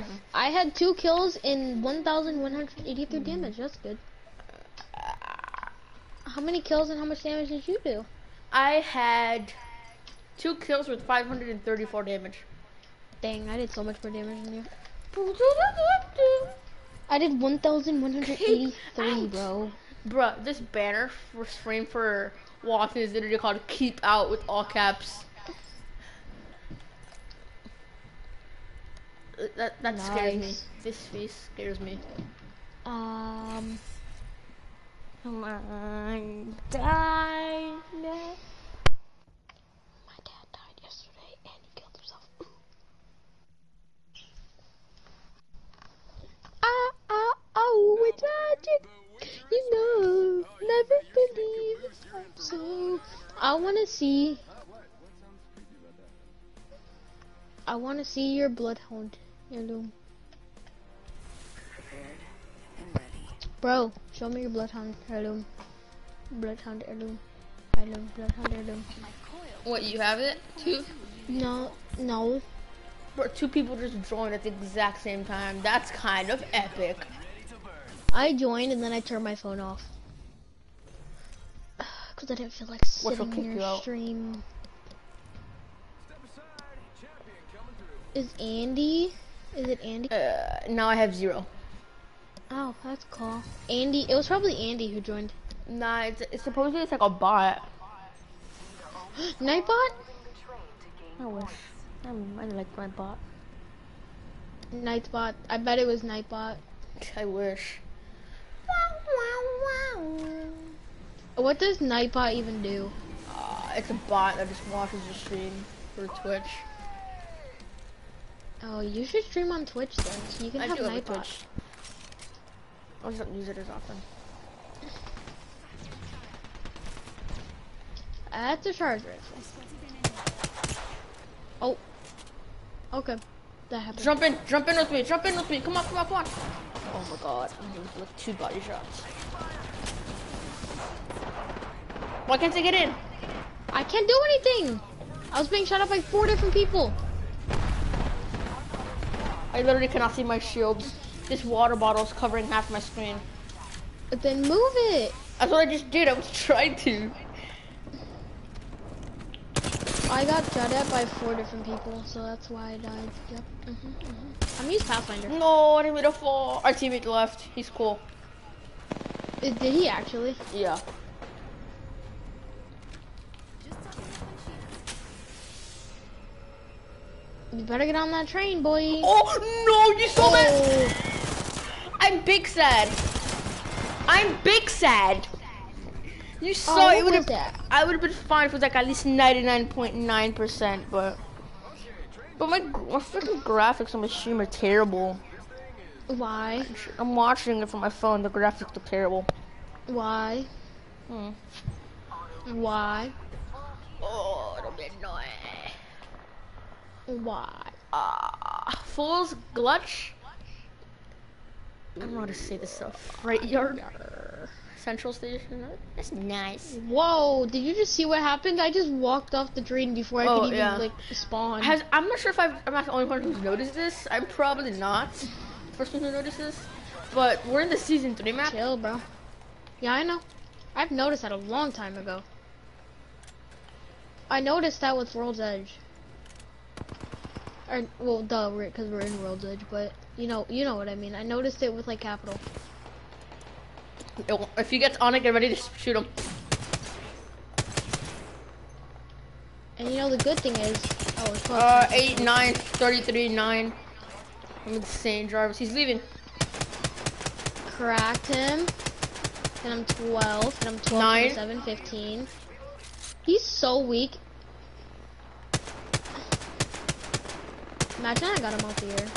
have. I had two kills in 1,183 mm-hmm. damage. That's good. How many kills and how much damage did you do? I had two kills with 534 damage. Dang, I did so much more damage than you. I did 1,183, bro. Bruh, this banner was framed for walking is literally called "Keep Out" with all caps. That that scares me. This face scares me. Um, Come on, die now. my dad died yesterday and he killed himself. Ah, ah, oh, it's tragic. You know, never believe it's so. I want to see. I want to see your bloodhound heirloom. Bro, show me your bloodhound heirloom. Bloodhound heirloom. Heirloom, bloodhound heirloom. What you have it? Two, No, no. Bro, two people just joined at the exact same time. That's kind of epic. I joined and then I turned my phone off. Cause I didn't feel like sitting kick in your out. stream. Is Andy? Is it Andy? Uh, now I have zero. Oh, that's cool. Andy, it was probably Andy who joined. Nah, it's, it's supposedly it's like a bot. Nightbot? I wish. I'm, I like my bot. Nightbot. I bet it was Nightbot. I wish. What does Nightbot even do? Uh, it's a bot that just watches your stream for Twitch. Oh, you should stream on Twitch then. So you can I have my Twitch. I just don't use it as often. That's a charge rifle. Oh. Okay. That happened. Jump in, jump in with me, jump in with me. Come on, come on, come on. Oh my god, I'm hitting like two body shots. Why can't I get in? I can't do anything. I was being shot at by four different people. I literally cannot see my shields. This water bottle is covering half my screen. But then move it. That's what I just did. I was trying to. I got shot at by four different people, so that's why I died. Yep. hmm hmm I'm used Pathfinder. No, I didn't mean to fall. Our teammate left. He's cool. Did he actually? Yeah. You better get on that train, boy. Oh no! You saw that? Oh. I'm big sad. I'm big sad. You saw Oh, it would have. that? I would have been fine if it was like at least 99.9 percent, but. But my my freaking graphics on my stream are terrible. Why? I'm watching it from my phone. The graphics look terrible. Why? Hmm. Why? Oh, it'll be annoying. Why? Ah, Fool's Glutch. I don't know how to say this stuff. Freight yard. Central Station. That's nice. Whoa! Did you just see what happened? I just walked off the train before I Oh, could even yeah. like spawn. Has I'm not sure if I've, I'm not the only one who's noticed this. I'm probably not the first one who noticed this. But we're in the season three map. Chill, bro. Yeah, I know. I've noticed that a long time ago. I noticed that with World's Edge. Or, well, duh, because we're in World's Edge, but you know, you know what I mean. I noticed it with like Capital. If he gets on it, get ready to shoot him. And you know the good thing is, oh, it's Uh, 8, 9, 33, 9. I'm insane, Jarvis. He's leaving. cracked him. And I'm 12, and I'm 12, Nine. 7, 15. He's so weak. Imagine I got him off the air.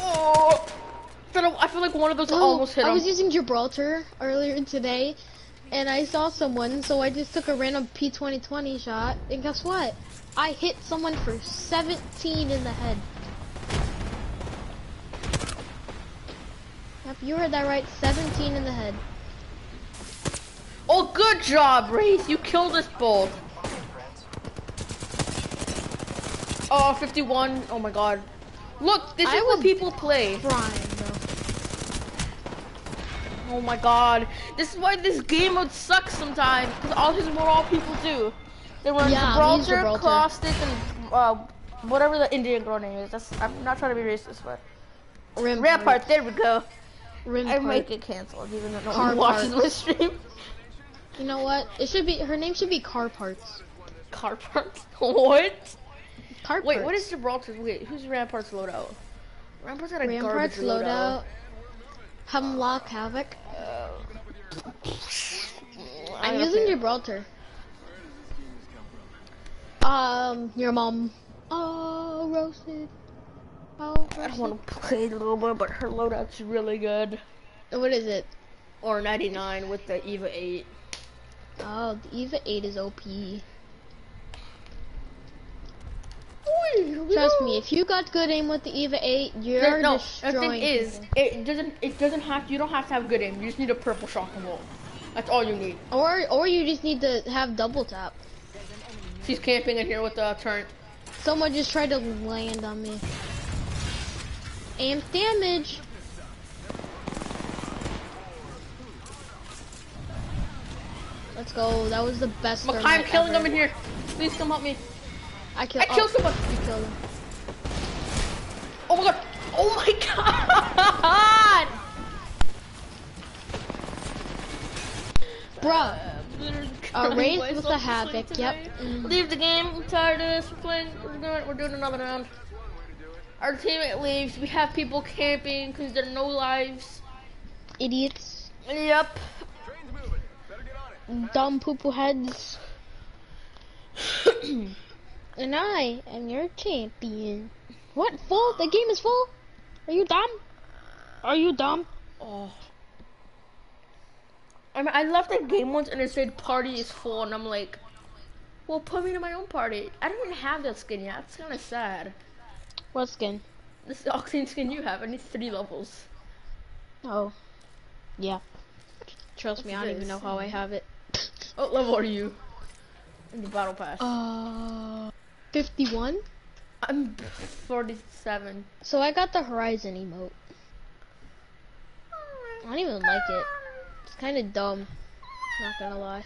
Oh! I feel like one of those Oh, almost hit I him. was using Gibraltar earlier today, and I saw someone, so I just took a random P2020 shot, and guess what? I hit someone for 17 in the head. Yep, you heard that right, 17 in the head. Oh, good job, Wraith. You killed us both. Oh, 51. Oh my god. Look, this I is what people play. Bro. Oh my god. This is why this game mode sucks sometimes. Because all this is what all people do. They run Yeah, Gibraltar, Gibraltar. Caustic, and uh, whatever the Indian girl name is. That's, I'm not trying to be racist, but. Rampart. Rampart, there we go. I might get canceled even though no one watches my stream. You know what? It should be. Her name should be Car Parts. Car parts? What? Wait, what is Gibraltar? Wait, who's Rampart's loadout? Rampart's got a Rampart's garbage loadout? Hemlock Havoc. Uh, I'm using. Gibraltar. Um, your mom. Oh, roasted. Oh, I don't want to play loadout, but her loadout's really good. What is it? Or 99 with the Eva 8. Oh, the Eva 8 is OP. Trust me, if you got good aim with the Eva 8, you're There- no, the destroying thing is, people. it doesn't. It doesn't have. You don't have to have good aim. You just need a purple shotgun bolt. That's all you need. Or, or you just need to have double tap. She's camping in here with the turret. Someone just tried to land on me. Amp damage. Let's go. That was the best. Makai, I'm killing ever. them in here. Please come help me. I killed. I killed oh, someone. You killed him. Oh my god. Oh my god. Bruh. Uh, Crying raised with the Havoc, yep. Leave the game. I'm tired of this. We're playing. We're doing. We're doing another round. Our teammate leaves. We have people camping because there are no lives. Idiots. Yep. Dumb poo poo heads. And I am your champion. What? Full? The game is full? Are you dumb? Are you dumb? Oh. I mean, I left the game once and it said party is full, and I'm like, well, put me to my own party. I don't even have that skin yet. That's kind of sad. What skin? This is the Octane skin you have. I need three levels. Oh. Yeah. Trust me, I don't even know how I have it. What level are you? In the battle pass. Uh, 51? I'm 47. So I got the Horizon emote. I don't even like it. It's kind of dumb. Not gonna lie.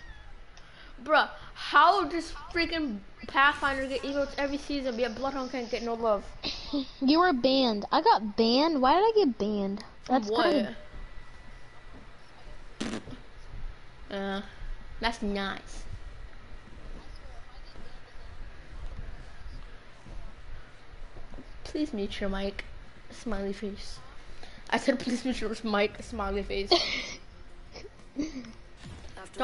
Bruh, how does freaking Pathfinder get emotes every season, but yet Bloodhound can't get no love? You were banned. I got banned. Why did I get banned? That's what? kind Uh, that's nice. Please mute your mic. Smiley face. I said please mute your mic. Smiley face. no,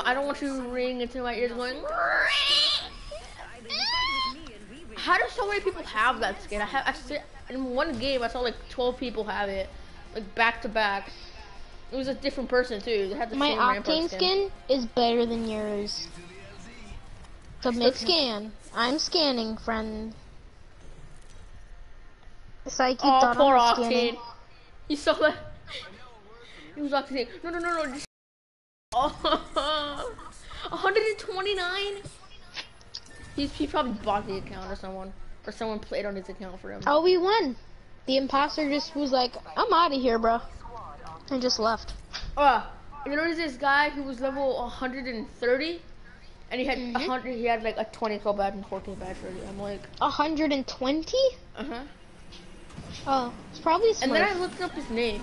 I don't want you to ring into my ears going. How do so many people have that skin? I have. I see, in one game, I saw like 12 people have it, like back to back. It was a different person too. They had the My same Octane skin is better than yours. Submit scan. I'm scanning, friend. So I keep Oh, dot poor scanning. Octane. You saw that? He was Octane. No, no, no, no. Just... Oh, 129? He's, he probably bought the account or someone. Or someone played on his account for him. Oh, we won. The imposter just was like, I'm out of here, bro. And just left. Uh, you know this guy who was level 130? And he had a Mhm. 100, he had like a 20 kill badge and 14 badge already. I'm like, 120? uh-huh. Oh, it's probably Smurf. And then I looked up his name.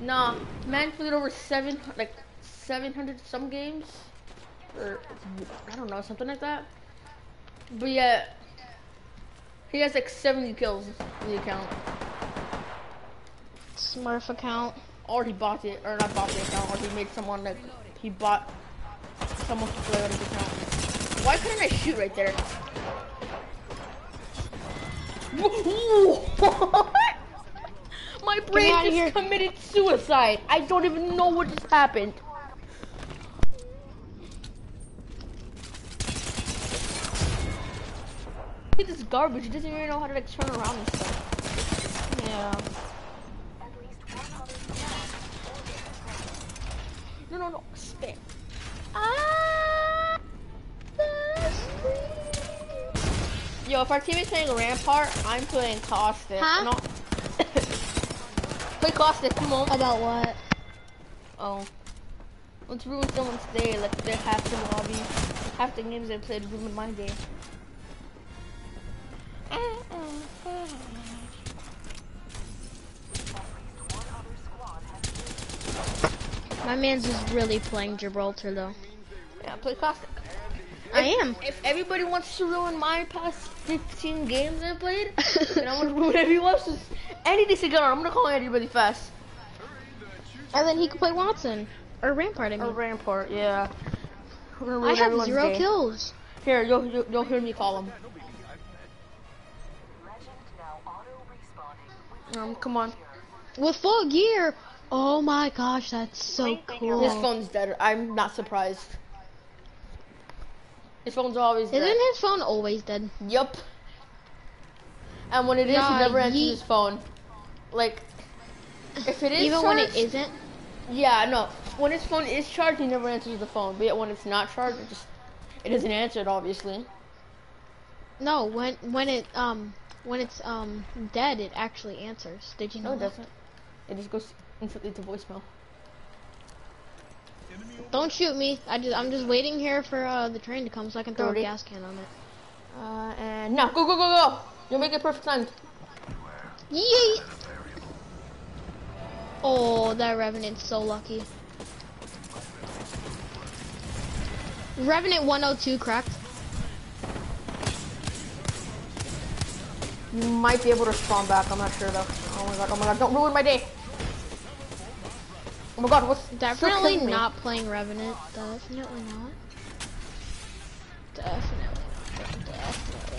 Nah, man played over seven, like 700 some games, or I don't know, something like that. But yeah, he has like 70 kills in the account. Smurf account. Or he bought it, or not bought the account, or he made someone like he bought someone to play on his account. Why couldn't I shoot right there? What? My brain just here. committed suicide. I don't even know what just happened. Look at This garbage. He doesn't even know how to like turn around and stuff. Yeah. No, no, no. Spam. Ah, Yo, if our team is playing Rampart, I'm playing Caustic. Huh? No, Play caustic. Come on. About what? Oh. Let's ruin someone's day. Like they half the lobby, half the games they played ruined my day. My man's just really playing Gibraltar though. Yeah, play caustic. I am. If everybody wants to ruin my past 15 games I played, then I want to ruin everyone else's. Andy needs to get on. I'm gonna call Andy really fast. And then he could play Wattson. Or Rampart, I mean. Or Rampart, yeah. We're gonna I ruin have zero day. kills. Here, you'll, you'll, you'll hear me call him. Um, come on. With full gear. Oh my gosh, that's so cool. This phone's dead. I'm not surprised. His phone's always Isn't dead. his phone always dead? Yup. And when it is, Nah, he never answers his phone. Like, if it is Even when it charged- isn't? Yeah, no. When his phone is charged, he never answers the phone. But yet when it's not charged, it just it isn't answered, obviously. No, when when it um when it's um dead, it actually answers. Did you know No, it that? doesn't. It just goes instantly to voicemail. Don't shoot me. I just I'm just waiting here for uh the train to come so I can throw Thirty. a gas can on it. Uh, and now go go go go! You'll make it perfect time. Yay! Oh, that Revenant's so lucky. Revenant 102 cracked. You might be able to spawn back. I'm not sure though. Oh my god! Oh my god! Don't ruin my day. Oh my god! What's still Definitely killing me? not playing Revenant. Definitely not. Definitely not. Definitely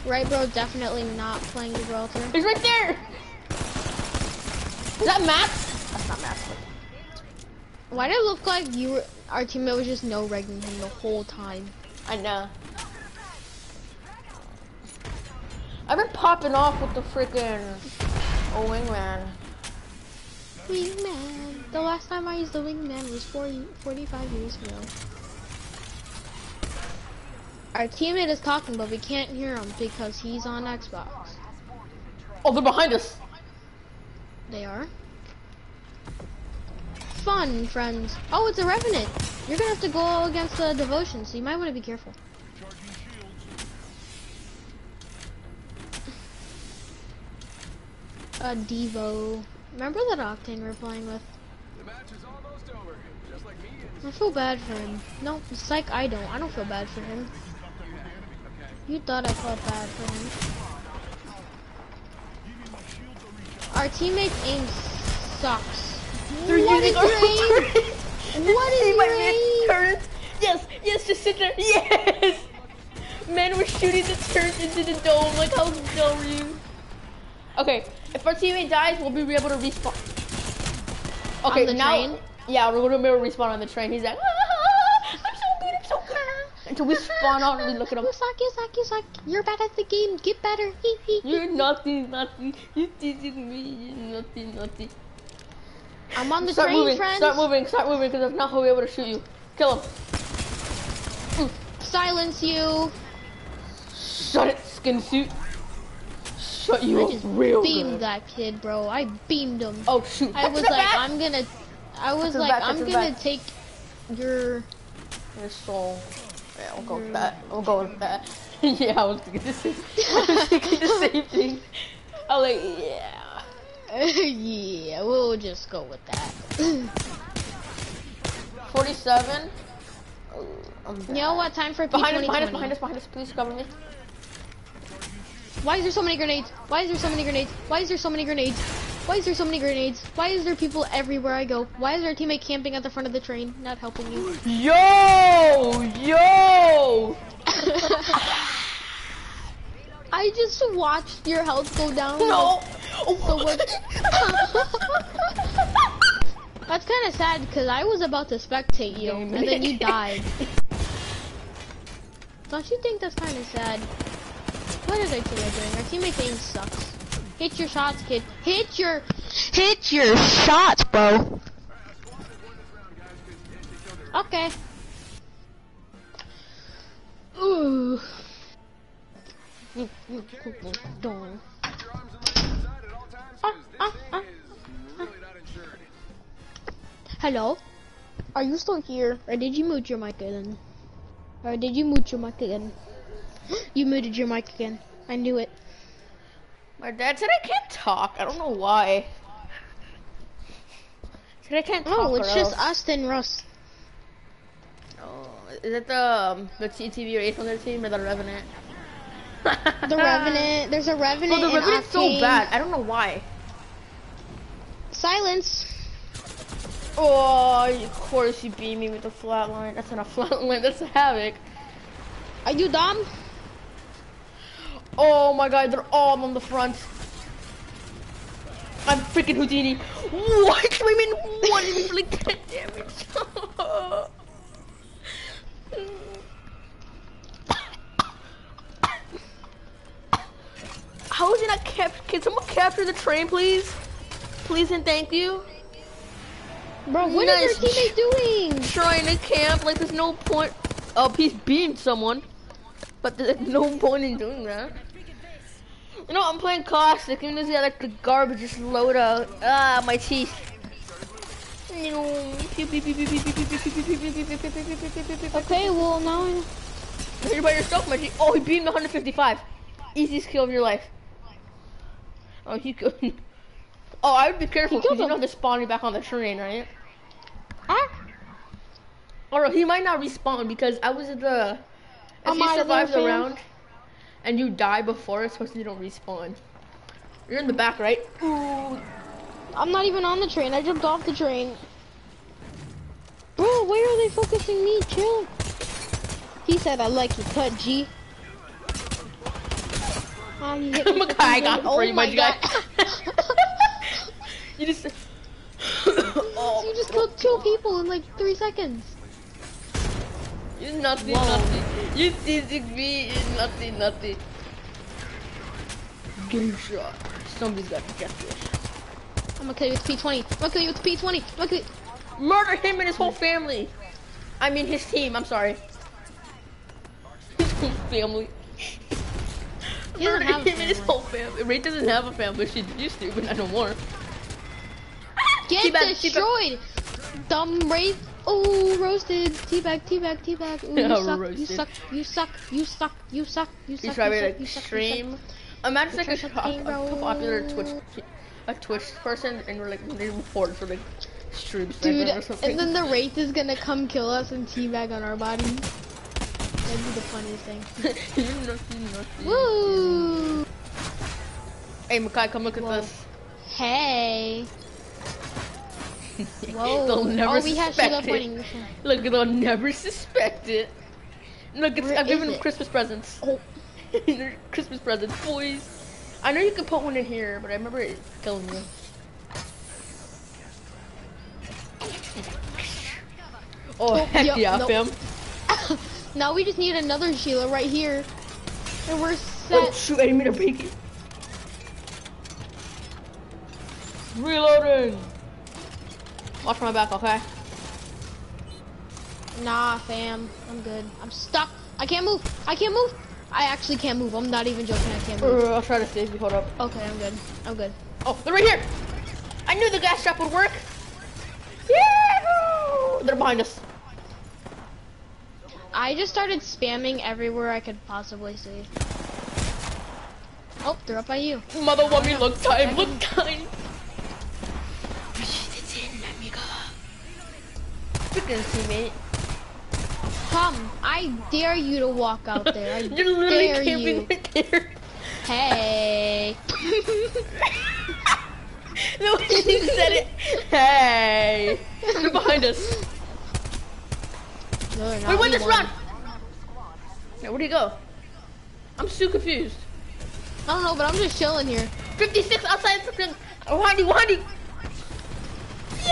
not. Right, bro? Definitely not playing Gibraltar. He's right there. Is that Max? That's not Max. Why did it look like you were, our teammate was just no regging him the whole time? I know. I've been popping off with the freaking oh wingman. Wingman. The last time I used the wingman was 40, 45 years ago. Our teammate is talking, but we can't hear him because he's on Xbox. Oh, they're behind us. They are. Fun, friends. Oh, it's a Revenant. You're gonna have to go against the Devotion, so you might want to be careful. Uh, Devo. Remember that Octane we're playing with? The match is almost over, just like me and I feel bad for him. No, it's like I don't. I don't feel bad for him. You thought I felt bad for him. Our teammate's aim sucks. They're What using is our aim? turret. What See is my your aim? turret? Yes, yes, just sit there. Yes. Man, we're shooting the turret into the dome. Like, how dumb are you? Okay, if our teammate dies, we'll be able to respawn. Okay, the now, train? yeah, we're gonna be able to respawn on the train. He's like, ah, I'm so good, I'm so good. Until we spawn out and we look at him. You suck, you suck, you suck. You're bad at the game. Get better. You're nothing, nothing. You're teasing me. You're nothing, nothing. I'm on the Start train, moving, friends. start moving, start moving, because if not, he'll be able to shoot you. Kill him. Silence you. Shut it, skin suit. Shut you I up just real beamed good. that kid, bro. I beamed him. Oh shoot! I was like, back. I'm gonna. I was like, back, I'm gonna take your. Your soul. Yeah, we'll go with that. We'll go with that. yeah, I was thinking the same. I was thinking the same thing. I was like, yeah. yeah, we'll just go with that. Forty-seven. Oh, you know what? Time for P2020. Behind us! Behind us! Behind us! Behind us! Please cover me. Why is there so many grenades? Why is there so many grenades? Why is there so many grenades? Why is there so many grenades? Why is there people everywhere I go? Why is there a teammate camping at the front of the train, not helping you? Yo! Yo! I just watched your health go down. No! So what? That's kind of sad because I was about to spectate you and then you died. Don't you think that's kind of sad? What is our teammate doing? Our teammate aim sucks. Hit your shots, kid. Hit your, hit your shots, bro. Okay. Ooh. Don't. Ah, ah, ah, Hello? Are you still here? Or did you mute your mic again? Or did you mute your mic again? you muted your mic again. I knew it. My dad said I can't talk. I don't know why. Said I can't talk. Oh, it's just else. us and Russ. Oh, is it the um, the TTV or 800 team or the Revenant? The Revenant. There's a Revenant Oh, the Revenant's so bad. I don't know why. Silence. Oh, of course you beat me with the flatline. That's not a flatline. That's a havoc. Are you dumb? Oh my god, they're all on the front. I'm freaking Houdini. What? I mean, one inflicted damage. How is it not kept? Can someone capture the train, please? Please and thank you. Bro, what is Nice. your teammate doing? Trying to camp, like there's no point. Oh, he's beating someone, but there's no point in doing that. You know, I'm playing caustic, and there's like the garbage just load out. Ah, my teeth. Okay, well now I... You're by yourself, my G. Oh, he beat me 155. Easiest kill of your life. Oh, he could. Oh, I would be careful because you know they're spawning back on the train, right? Ah, Or he might not respawn because I was at the. If I'm you out of survive there, the round and you die before, it's supposed to you don't respawn. You're in the back, right? Ooh. I'm not even on the train. I jumped off the train. Bro, where are they focusing me? Chill. He said I like your cut, G. Ah, he hit me I'm a for guy, I got pretty oh my much guy. god. you just. oh, you just killed two people in like three seconds. You're nothing, Whoa. nothing. You teasing me, you nothing, nothing. Getting shot. Somebody's got to get this. I'm gonna kill you with P20. I'm gonna kill you with P20. I'm gonna. Murder him and his whole family. I mean his team, I'm sorry. His whole family. He Murder have him and his whole family. Ray doesn't have a family. She used to, but not no more. Get destroyed. Dumb rape. Oh, roasted. Teabag, teabag, teabag. Ooh, you, suck, you suck. You suck. You suck. You suck. You suck. He's You suck. You suck. You suck. Imagine like a, a, a popular Twitch, a Twitch person, and we're like they report for like stream Dude, or something. and then the wraith is gonna come kill us and teabag on our body. That'd be the funniest thing. you nothing, nothing. Woo! Hey Makai, come look at Whoa. this. Hey. Whoa. They'll oh, never oh, we suspect it. Look, they'll never suspect it. Look, it's, I've given them? Christmas presents. Oh. Christmas presents, boys. I know you can put one in here, but I remember it killing you. Oh, Oh, heck yep, yeah, nope. fam. now we just need another Sheila right here. And we're Oh, set. shoot, I didn't mean to it. Reloading. Watch my back, okay? Nah, fam. I'm good. I'm stuck. I can't move. I can't move. I actually can't move. I'm not even joking. I can't move. I'll try to save you. Hold up. Okay, I'm good. I'm good. Oh, they're right here. I knew the gas trap would work. Yahoo! They're behind us. I just started spamming everywhere I could possibly see. Oh, they're up by you. Mother want me look time, look time. Teammate. Come, I dare you to walk out there. I You're literally dare camping you. right there. Hey. no, you said it. Hey. They're behind us. No. We win this won. run. Now, where'd he go? I'm so confused. I don't know, but I'm just chilling here. 56 outside Wandy, Wandy.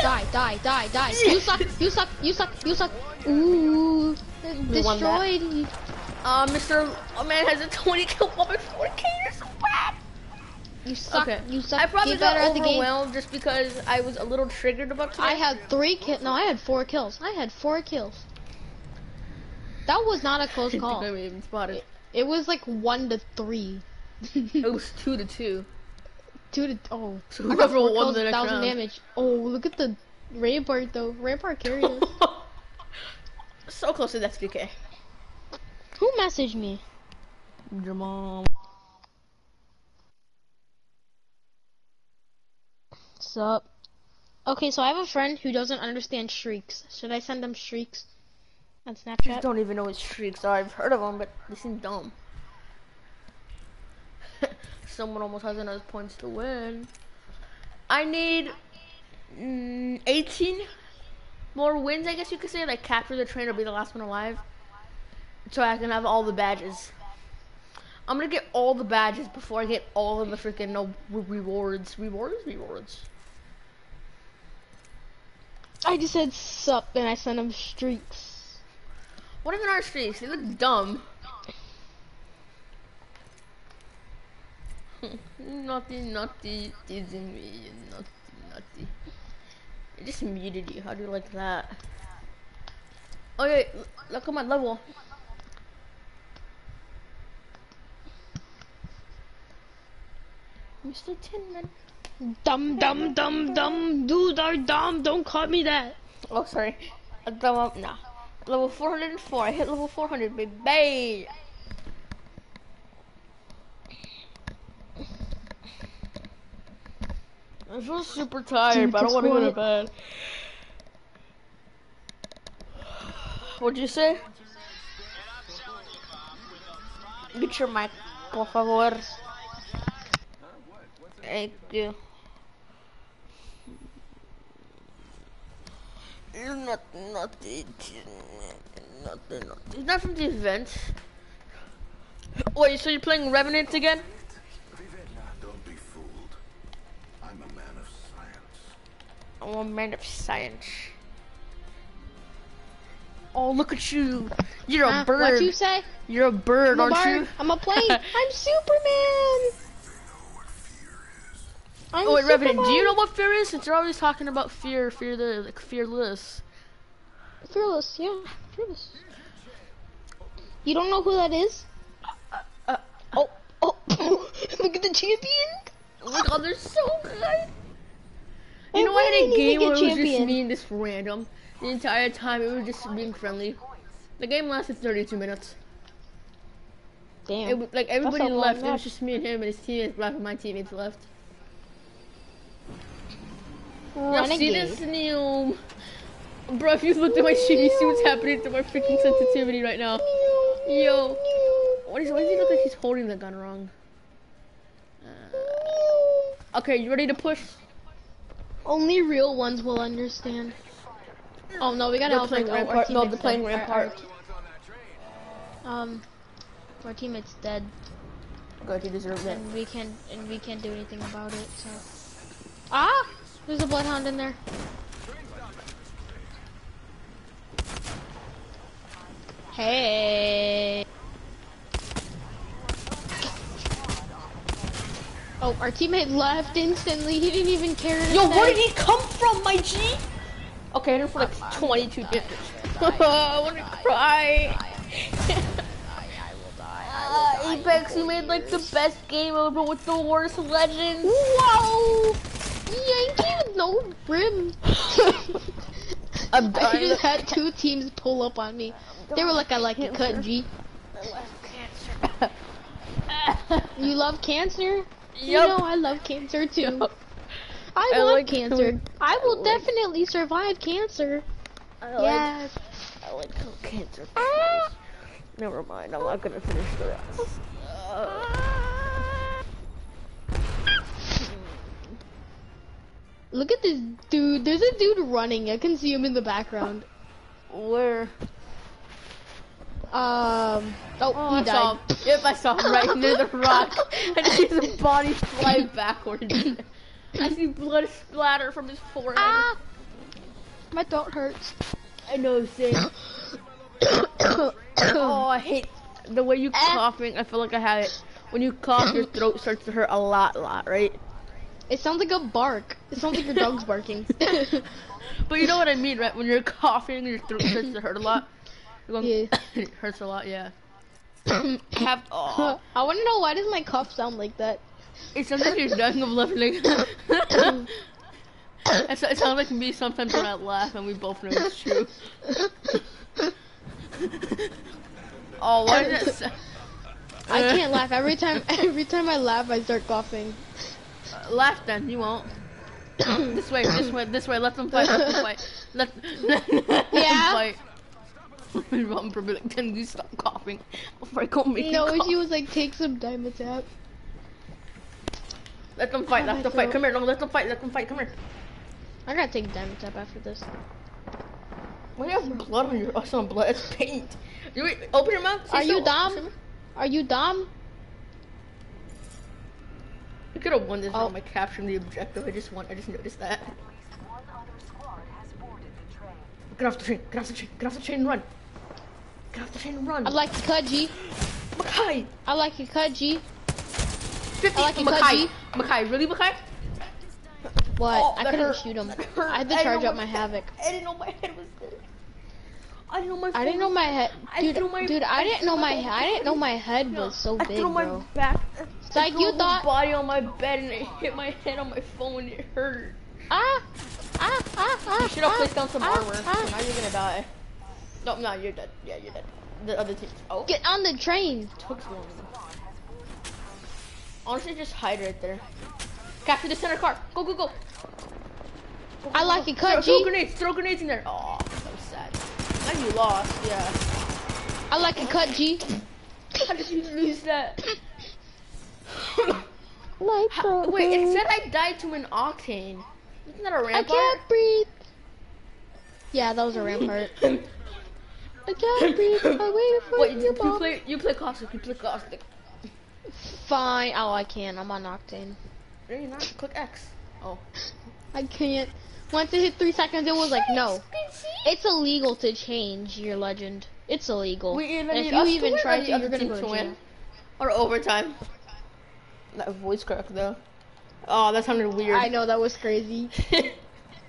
Die, die, die, die. You suck, you suck, you suck, you suck. Ooh. We won that. Destroyed. Uh, Mr. A man has a 20 kill 4K. You're so bad. You suck, Okay. you suck. I probably got better at the game. overwhelmed just because I was a little triggered about today. I had three kills. No, I had four kills. I had four kills. That was not a close call. I even spotted. It, It was like one to three. It was two to two. Two to oh. So I got whoever won the next thousand round. damage. Oh, look at the Rampart though. Rampart carried us. so close to that SPK. Who messaged me? Your mom. Sup? Okay, so I have a friend who doesn't understand shrieks. Should I send them shrieks on I Snapchat? don't even know what shrieks are. I've heard of them, but they seem dumb. Someone almost has enough points to win. I need mm, 18 more wins, I guess you could say. Like capture the train or be the last one alive, so I can have all the badges. I'm gonna get all the badges before I get all of the freaking no re- rewards. Rewards, rewards. I just said sup and I sent him streaks. What even are streaks? They look dumb. Hmm. naughty, naughty, teasing me, naughty, naughty. I just muted you. How do you like that? Yeah, look at my level. Mr. Tinman. Dumb, dumb, dumb, dumb. Dude are dumb. Don't call me that. Oh, sorry. I dumb. Nah. Level 404. I hit level 400, baby. I feel super tired, Dude, but I don't want to go to bed. What'd you say? Get your mic, por favor. Thank you. Nothing, nothing, nothing. It's not from the event. Wait, so you're playing Revenant again? I'm a man of science. Oh, look at you. You're a Huh? bird. What you say? You're a bird, I'm a aren't bird. you? I'm a plane. I'm Superman. Oh, I'm Oh wait, Revenant, do you know what fear is? Since you're always talking about fear, fear the like fearless. Fearless, yeah, fearless. You don't know who that is? uh, uh, uh oh, oh, look at the champion. Oh my god, they're so good. Oh, You know, I had a game where it was just me and this random. The entire time it was just being friendly. The game lasted 32 minutes. Damn. It like everybody left. It was just me and him and his teammates left, and my teammates left. Now see this new, bro. If you looked at my sheet, you see what's happening to my freaking sensitivity right now. Yo, what is? Why does he look like he's holding the gun wrong? Uh, okay, you ready to push? Only real ones will understand. Oh no, we gotta They're help playing our- our Rampart. No, teammate's they're playing dead. Rampart. What's on that train? our- Um, our teammate's dead, Good, he deserves it. and we can't and we can't do anything about it. So. Ah, there's a bloodhound in there. Hey. Oh, our teammate left instantly. He didn't even care. To Yo, say. where did he come from, my G? Okay, I did for like 22 damage. I want to cry. Uh, Apex, you made like the best game ever with the worst legends. Whoa! Yankee no brim. I'm I just had two teams pull up on me. They were like, I like it, cut G. You love cancer? You know I love cancer too. Yup. I, I love like cancer. I will I like- definitely survive cancer. I like, Yes. I like how cancer. Never mind, I'm not gonna finish the rest. Look at this dude. There's a dude running. I can see him in the background. where? Um. Oh, Oh, he I saw died. him. Yep, I saw him right near the rock. I just see his body fly backwards. I see blood splatter from his forehead. Ah! My throat hurts. I know, same. oh, I hate the way you Ah. coughing. I feel like I have it. When you cough, your throat starts to hurt a lot, lot, right? It sounds like a bark. It sounds like your dog's barking. But you know what I mean, right? When you're coughing, your throat starts to hurt a lot. Yeah. it hurts a lot, yeah. Have, oh, I want to know why does my cough sound like that? it sounds like you're dying of living. It, it sounds like me sometimes when I laugh, and we both know it's true. Oh, why it? I can't laugh every time. Every time I laugh, I start coughing. Uh, laugh then, you won't. this way, this way, this way. Let them fight. Let them fight. Let, let, let Yeah? them fight. My mom probably like, can you stop coughing before I go make No, cough? she was like, take some Dimetapp. Let them fight. Let them fight. Come here. No, let them fight. Let them fight. Come here. I gotta take Dimetapp after this. Why do you have blood on your? It's not blood. It's paint. You wait, open your mouth. Are you so. dumb? Are you dumb? You could have won this Oh. round by capturing the objective. I just want. I just noticed that. One other squad has boarded the train. Get off the train. Get off the train. Get off the train and run. Get off the train and run. I like Kaji. Makai. I like Kaji. 50. I like Makai. Makai. Really, Makai? What? Oh, I couldn't hurt. shoot him. I had to charge up my Havoc. I didn't know my head was there. I didn't know my. I didn't know my head, dude. my- dude, I I didn't know my my, whole I didn't know my head No, was so I big, threw my bro. back. It's like I you my thought- body on my bed and it hit my head on my phone and it hurt. Ah, ah, ah, ah. You should have ah, placed down some ah, armor. ah. Now you're gonna die. No, no, you're dead. Yeah, you're dead. The other team. Oh, Get on the train. took so long. Honestly, just hide right there. Capture the center car. Go, go, go. Go, I like go. it, cut, Throw, throw G. grenades. Throw grenades in there. Oh, so sad. And you lost. Yeah. I like it. cut, G. How did you lose that? Like How- wait, it said I died to an octane. Isn't that a rampart? I can't breathe. Yeah, that was a rampart. I can't breathe. I waited for Wait, your you, you mom. play you play caustic. You play caustic. Fine. Oh, I can. I'm on Octane. No, you're not. Click X. Oh. I can't. Once it hit three seconds, it was like, no. It's illegal to change your legend. It's illegal. We either And if you even win try to, the you're other gonna go to to win. Or overtime. That voice crack though. Oh, that sounded weird. I know that was crazy.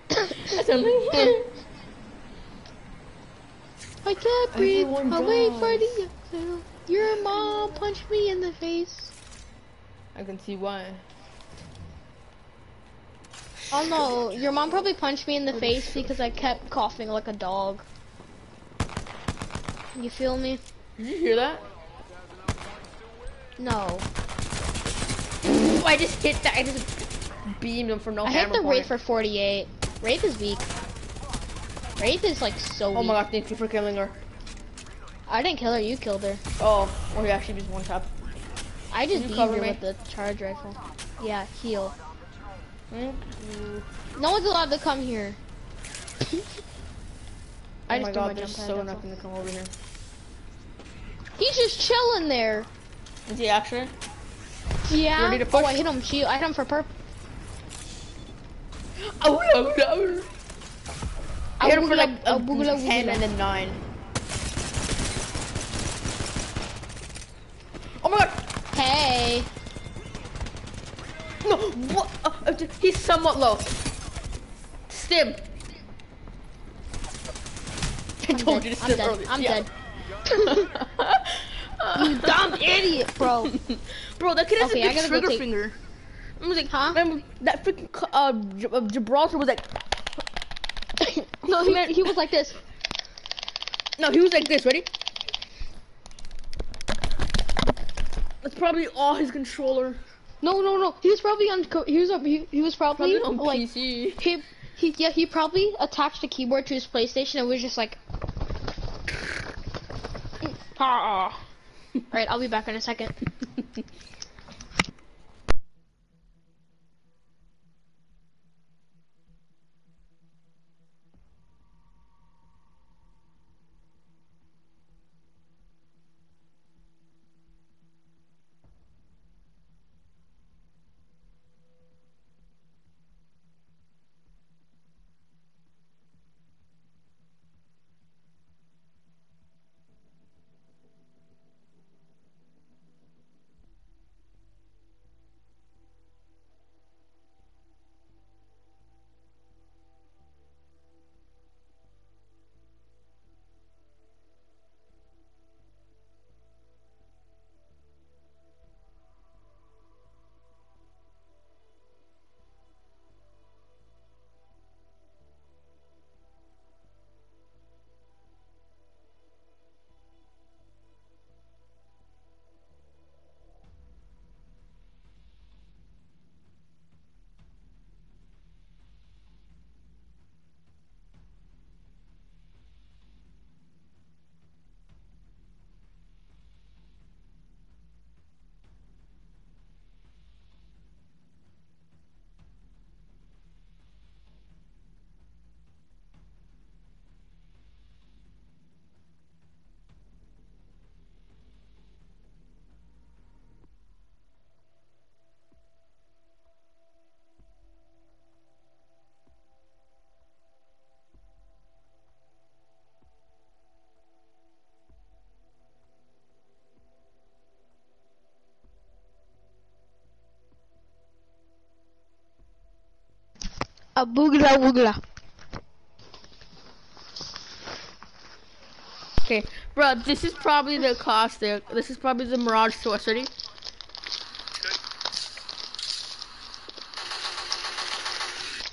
that sounded I can't breathe. Everyone I'll wait for the exhale. Your mom punched me in the face. I can see why. Oh no, your mom probably punched me in the face because I kept coughing like a dog. You feel me? Did you hear that? No. I just hit that. I just beamed him for no I hit the point. Wraith for 48. Wraith is weak. Wraith is like so weak. Oh my god, thank you for killing her. I didn't kill her, you killed her. Oh, oh yeah, she just one tap. I just you beat her me? with the charge rifle. Yeah, heal. Thank you. No one's allowed to come here. I oh just my god, my there's so nothing to come over here. He's just chilling there. Is he actually? Yeah. ready to Oh. I hit him. Shield. I hit him for perp. Oh no, no. I hit him for like a, abugula, 10 abugula. and then 9. Oh my god! Hey. No, what? Uh, uh, he's somewhat low. Stim. I I'm told dead. you to I'm stim dead. earlier. I'm Yeah. dead. You dumb idiot, bro. Bro, that kid has Okay, a I big trigger take- finger. I was like, Huh? Remember that freaking uh, uh, Gibraltar was like, no, he, he was like this. no, he was like this. Ready? That's probably all his controller. No, no, no. He was probably on. He was. a- He, he was probably, Probably on like. PC. He, he, yeah, he probably attached the keyboard to his PlayStation and was just like. Ah. Alright, I'll be back in a second. A boogla woogla. Okay, bro, this is probably the caustic. This is probably the Mirage Sorcery. Ready?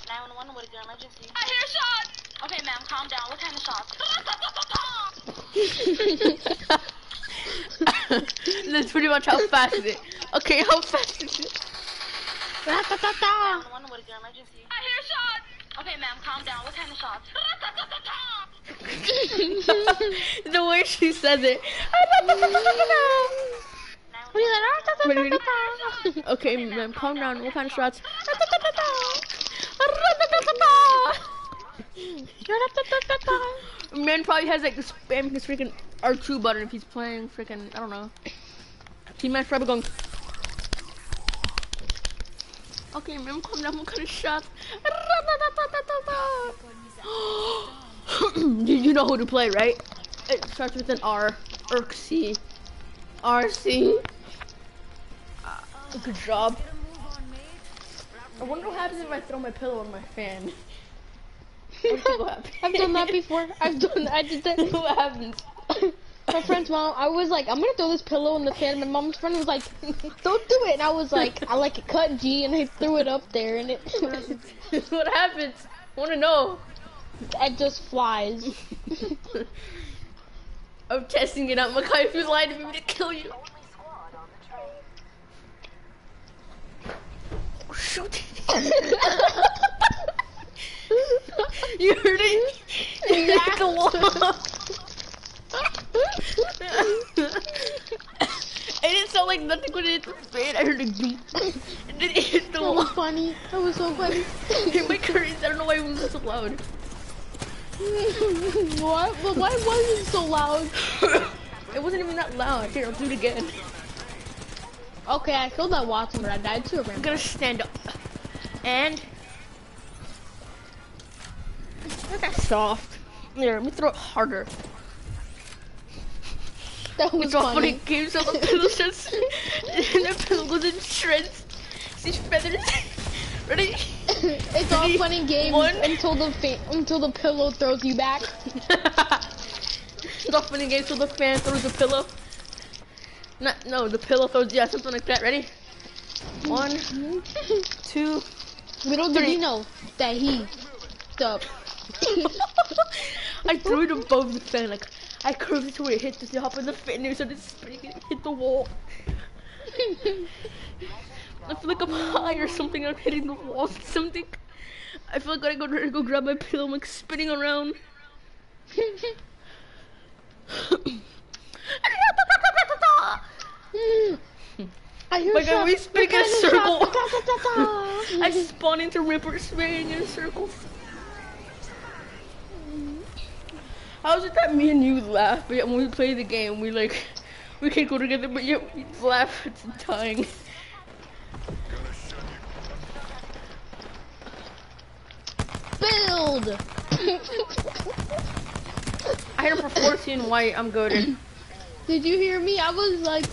Nine one one. What is your emergency? I hear shots. Okay, ma'am, calm down. What kind of shots? That's pretty much how fast is it. Okay, how fast is it? Nine one one. What is your emergency? I hear shots. Okay, ma'am, calm down. What kind of shots? the way she says it. Okay, ma'am, calm down. What kind of shots? Man probably has like spam his freaking R2 button if he's playing freaking I don't know. He might probably going. Okay, man, calm down. What kind of shots? Did you know who to play, right? It starts with an R. Urxy. RC. Uh, good job. I wonder what happens if I throw my pillow on my fan. What do you think will happen? I've done that before. I've done. I did that. what happens? My friend's mom. I was like, I'm gonna throw this pillow in the fan. My mom's friend was like, Don't do it. And I was like, I like it cut G, and I threw it up there, and it what happens? I want to know. it just flies. I'm testing it out. Makai, if you lied to me, I'm gonna kill you. Only squad on the train. Shoot. you heard it? You hit the wall. It didn't sound like nothing when it hit the fan. I heard a beep. And then it hit the That was funny. That was so funny. Hit my curtains. I don't know why it was so loud. what? But why was it so loud? it wasn't even that loud. Here, I'll do it again. Okay, I killed that Wattson, but I died to I'm gonna stand up. And not that soft. There, let me throw it harder. That was It's all funny funny. games on the pillow just and the pillow goes in shreds. See feathers. Ready? it's all funny games One. until the until the pillow throws you back. it's all funny games till the fan throws the pillow. Not no, the pillow throws yeah, something like that. Ready? One, two. Little did you know that he, the I threw it above the fan, like I curved it to where it hit the top of the fan and it's spinning hit the wall. I feel like I'm high or something, I'm hitting the wall or something. I feel like I go to go grab my pillow, I'm like spinning around. I Like, are we spinning in a circle? I spawn into Ripper spinning in a circle. How is it that me and you laugh, but when we play the game, we like, we can't go together, but yet we laugh at dying. Build. I hit him for 14 white, I'm good. Did you hear me? I was like,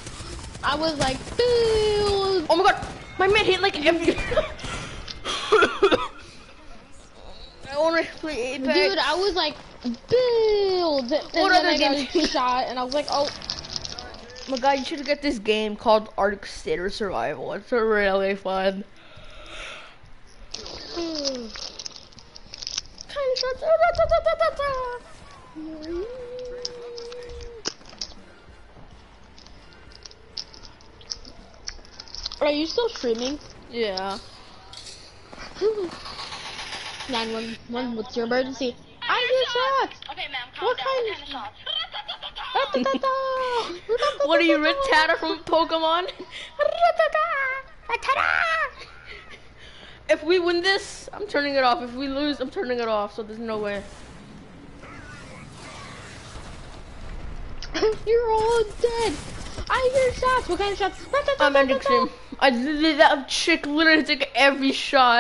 I was like, build. Oh my god, my man hit like every. I wanna play Apex. Dude, I was like, build. And What other game- shot, and I was like, oh. my god, you should get this game called Arctic State of Survival. It's really fun. Are you still streaming? Yeah. 911, what's your emergency? I get shots. Okay, ma'am, calm What down. kind What of- kind of shots? What are you, Rattata from Pokemon? if we win this, I'm turning it off. If we lose, I'm turning it off. So there's no way. You're all dead. I hear shots. What kind of shots? I'm ending stream. I, that chick literally took every shot.